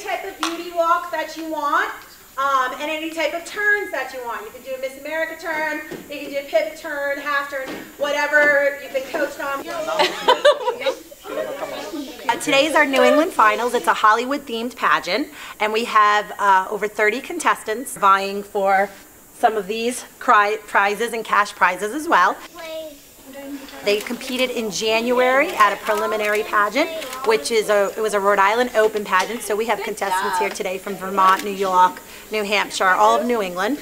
any type of beauty walk that you want. Um, and any type of turns that you want. You can do a Miss America turn, you can do a pivot turn, half turn, whatever you've been coached on. Uh, today is our New England Finals. It's a Hollywood themed pageant, and we have uh, over 30 contestants vying for some of these cri- prizes and cash prizes as well. They competed in January at a preliminary pageant, which is a it was a Rhode Island Open pageant. So we have contestants here today from Vermont, New York, New Hampshire, all of New England.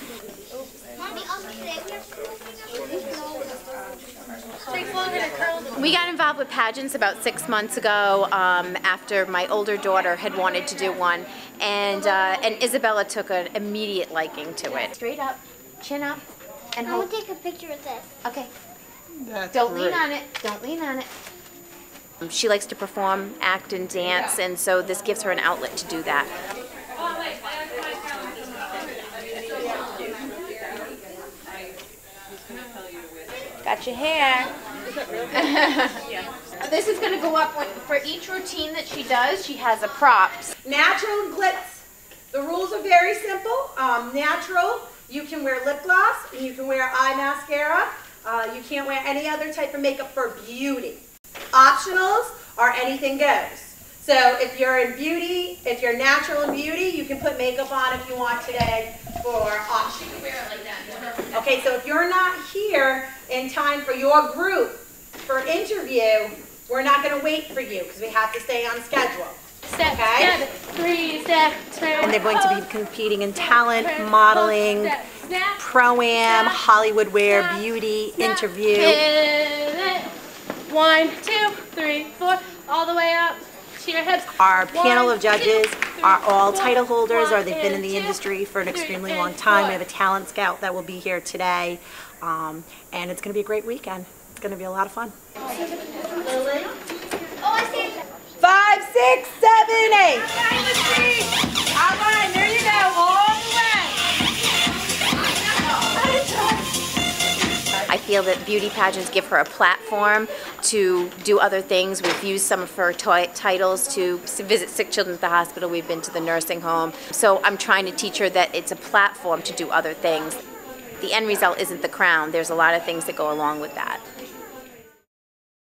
We got involved with pageants about six months ago um, after my older daughter had wanted to do one, and uh, and Isabella took an immediate liking to it. Straight up, chin up, and hold. I'm gonna take a picture of this. Okay, That's don't lean great. on it. Don't lean on it. She likes to perform, act, and dance, and so this gives her an outlet to do that. Got your hair. This is going to go up for each routine that she does. She has a props. Natural and glitz. The rules are very simple. Um, natural, you can wear lip gloss and you can wear eye mascara. Uh, you can't wear any other type of makeup for beauty. Optionals are anything goes. So if you're in beauty, if you're natural in beauty, you can put makeup on if you want today for optional. Okay, so if you're not here in time for your group for interview, we're not going to wait for you because we have to stay on schedule. Step, Okay. step, three, step, two. And they're going to be competing in talent, modeling, Step, snap, pro-am, Hollywood wear, beauty, snap, interview. pivot. One, two, three, four, all the way up to your hips. Our panel of judges two, three, are all four, title holders or they've been in the two, industry for an extremely long time. We have a talent scout that will be here today. Um, and it's going to be a great weekend. It's going to be a lot of fun. Oh, I see it. Five, six, seven, eight. Feel that beauty pageants give her a platform to do other things. We've used some of her ti- titles to visit sick children at the hospital. We've been to the nursing home. So I'm trying to teach her that it's a platform to do other things. The end result isn't the crown. There's a lot of things that go along with that.